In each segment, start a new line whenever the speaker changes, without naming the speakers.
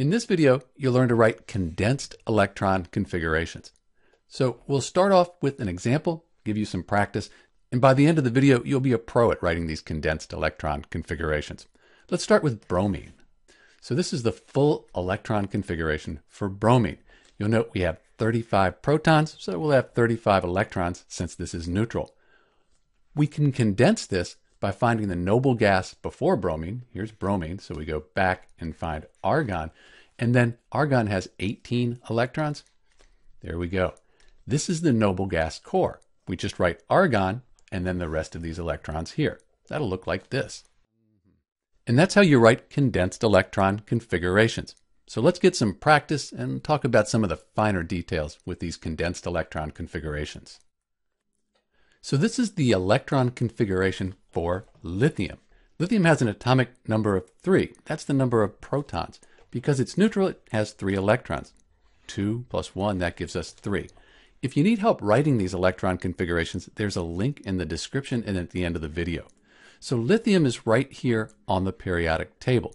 In this video, you'll learn to write condensed electron configurations. So we'll start off with an example, give you some practice, and by the end of the video, you'll be a pro at writing these condensed electron configurations. Let's start with bromine. So this is the full electron configuration for bromine. You'll note we have 35 protons, so we'll have 35 electrons since this is neutral. We can condense this by finding the noble gas before bromine. Here's bromine, so we go back and find argon. And then argon has 18 electrons. There we go. This is the noble gas core. We just write argon and then the rest of these electrons here. That'll look like this. And that's how you write condensed electron configurations. So let's get some practice and talk about some of the finer details with these condensed electron configurations. So this is the electron configuration for lithium. Lithium has an atomic number of 3. That's the number of protons. Because it's neutral, it has 3 electrons. 2 plus 1, that gives us 3. If you need help writing these electron configurations, there's a link in the description and at the end of the video. So lithium is right here on the periodic table.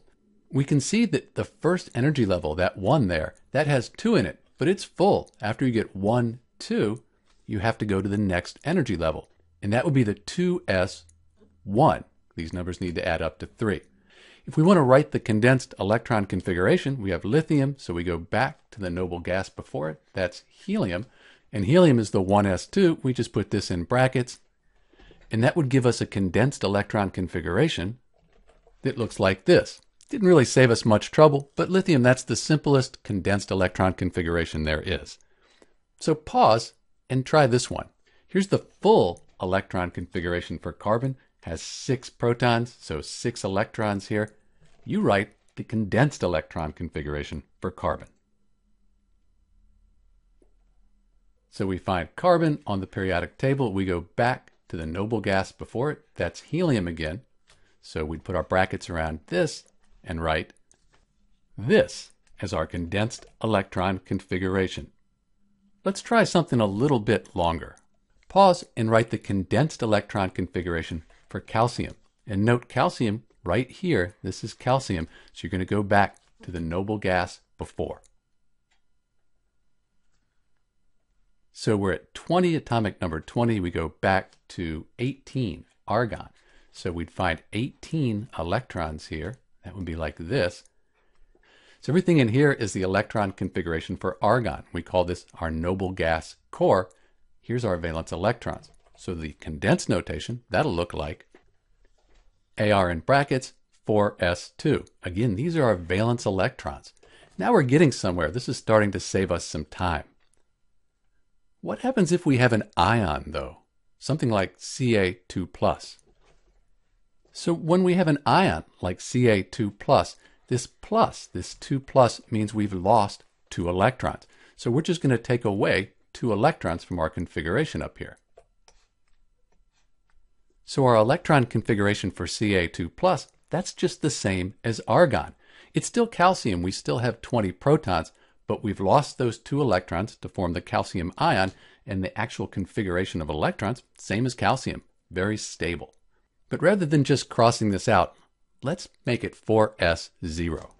We can see that the first energy level, that 1 there, that has 2 in it, but it's full. After you get 1, 2, you have to go to the next energy level. And that would be the 2s1. These numbers need to add up to 3. If we want to write the condensed electron configuration, we have lithium, so we go back to the noble gas before it. That's helium. And helium is the 1s2. We just put this in brackets. And that would give us a condensed electron configuration that looks like this. Didn't really save us much trouble, but lithium, that's the simplest condensed electron configuration there is. So pause and try this one. Here's the full electron configuration for carbon. Has six protons, so six electrons here. You write the condensed electron configuration for carbon. So we find carbon on the periodic table. We go back to the noble gas before it. That's helium again. So we'd put our brackets around this and write this as our condensed electron configuration. Let's try something a little bit longer. Pause and write the condensed electron configuration for calcium. And note calcium right here, this is calcium, so you're going to go back to the noble gas before. So we're at 20, atomic number 20. We go back to 18, argon. So we'd find 18 electrons here. That would be like this. So everything in here is the electron configuration for argon. We call this our noble gas core. Here's our valence electrons. So the condensed notation, that'll look like AR in brackets 4s2. Again, these are our valence electrons. Now we're getting somewhere. This is starting to save us some time. What happens if we have an ion, though? Something like Ca2+. So when we have an ion like Ca2+, this plus, this 2 plus, means we've lost two electrons. So we're just going to take away two electrons from our configuration up here. So our electron configuration for Ca2 plus, that's just the same as argon. It's still calcium. We still have 20 protons, but we've lost those two electrons to form the calcium ion, and the actual configuration of electrons, same as calcium, very stable. But rather than just crossing this out, Let's make it 4s0.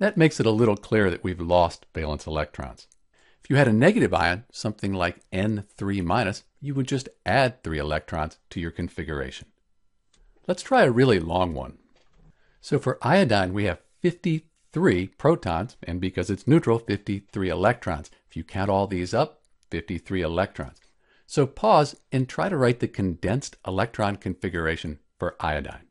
That makes it a little clearer that we've lost valence electrons. If you had a negative ion, something like N3 minus, you would just add 3 electrons to your configuration. Let's try a really long one. So for iodine, we have 53 protons, and because it's neutral, 53 electrons. If you count all these up, 53 electrons. So pause and try to write the condensed electron configuration for iodine.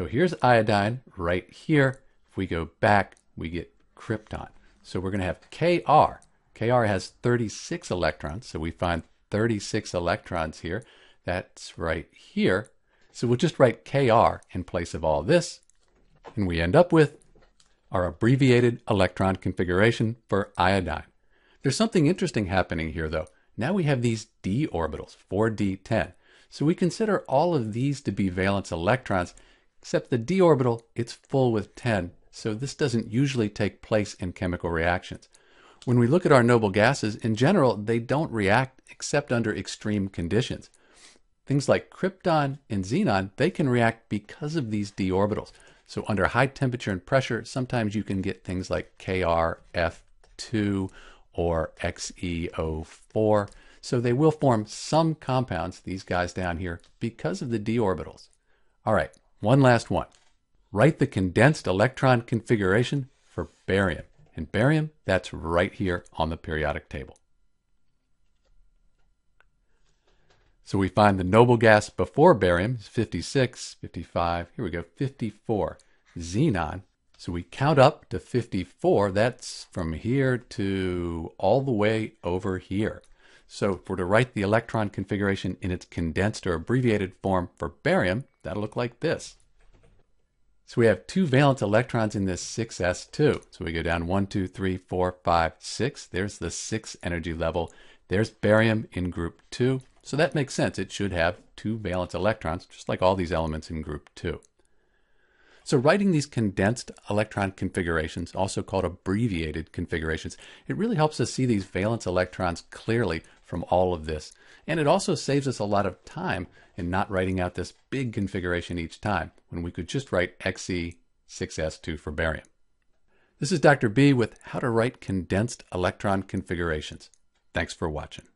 So here's iodine right here. If we go back, we get krypton. So we're going to have Kr. Kr has 36 electrons, so we find 36 electrons here. That's right here. So we'll just write Kr in place of all this, and we end up with our abbreviated electron configuration for iodine. There's something interesting happening here, though. Now we have these d orbitals, 4d10. So we consider all of these to be valence electrons, Except the d orbital, it's full with 10, so this doesn't usually take place in chemical reactions. When we look at our noble gases, in general, they don't react except under extreme conditions. Things like krypton and xenon, they can react because of these d orbitals. So under high temperature and pressure, sometimes you can get things like KrF2 or XeO4. So they will form some compounds, these guys down here, because of the d orbitals. All right, one last one. Write the condensed electron configuration for barium. And barium, that's right here on the periodic table. So we find the noble gas before barium is 56, 55, here we go, 54. Xenon, so we count up to 54. That's from here to all the way over here. So if we're to write the electron configuration in its condensed or abbreviated form for barium, that'll look like this. So we have two valence electrons in this 6s2. So we go down 1, 2, 3, 4, 5, 6. There's the 6 energy level. There's barium in group 2. So that makes sense. It should have two valence electrons, just like all these elements in group 2. So writing these condensed electron configurations, also called abbreviated configurations, it really helps us see these valence electrons clearly from all of this. And it also saves us a lot of time in not writing out this big configuration each time, when we could just write Xe6s2 for barium. This is Dr. B with how to write condensed electron configurations. Thanks for watching.